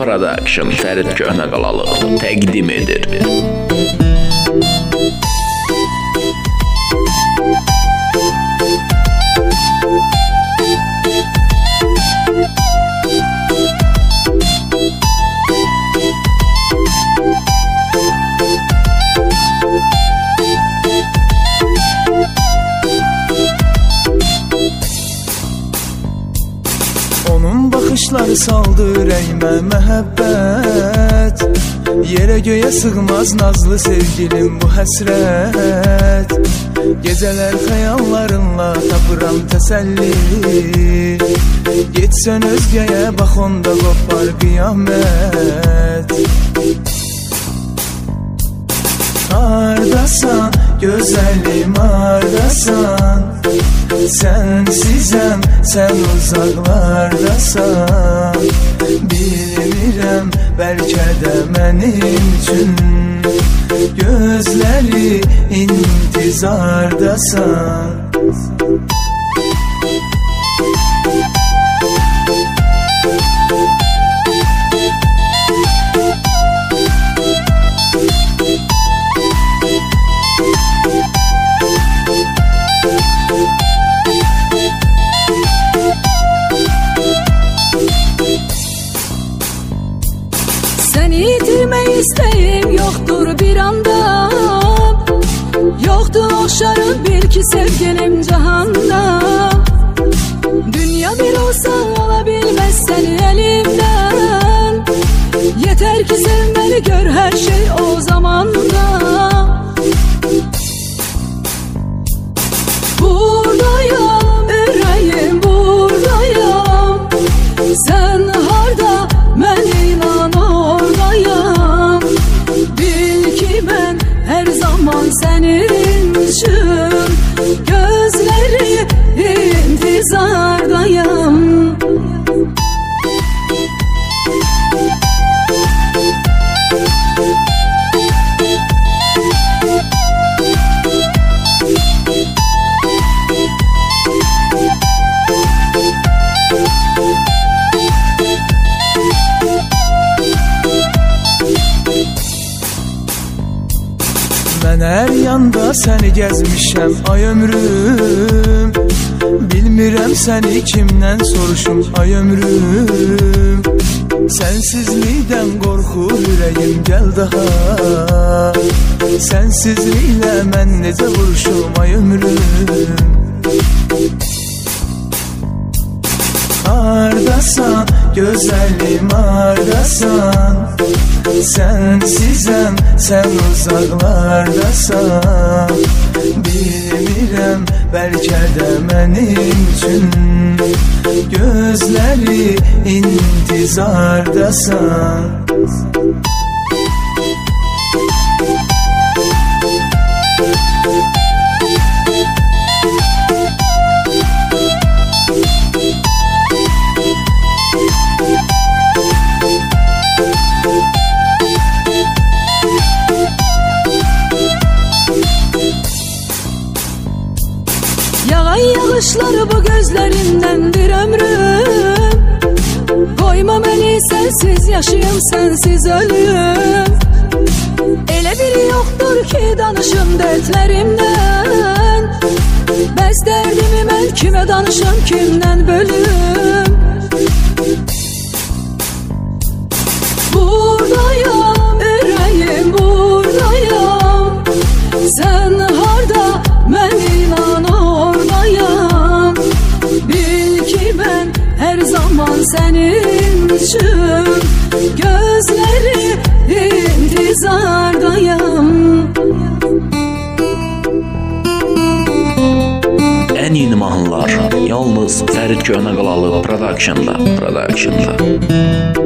Production Fərid Köhnəqalalı təqdim edir. Bakışları saldı yüreğime mehabbet Yere göğe sığmaz nazlı sevgilim bu hasret. Geceler hayallarınla tapıram teselli. Geçsen özgeye bak onda kopar kıyamet. Hardasan güzelim hardasan Sensizem sen uzaklardasan. Bilmirəm bəlkə də mənim üçün Gözləri intizardasan sevgilim cahanda intizardayam Mən hər yanda səni gəzmişəm ay ömrüm Bilmirəm səni kimdən soruşum ay ömrüm. Sənsizlikdən qorxur ürəyim gəl daha. Sənsizliklə mən necə vuruşum ay ömrüm. Hardasan, gözəlim hardasan Sensizem, sen uzaklardasan Bilmirəm, bəlkə də mənim üçün Gözləri intizardasan gözlerindendir ömrüm. Koyma beni sensiz yaşayım sensiz ölüm. Elə biri yoktur ki danışım dertlerimden. Bəs dərdimi mən kimə danışım kimdən bölüm açmışım Gözleri intizardayım Ən yeni mahnılar yalnız Fərid Köhnə Qalalı Production-da, Production-da.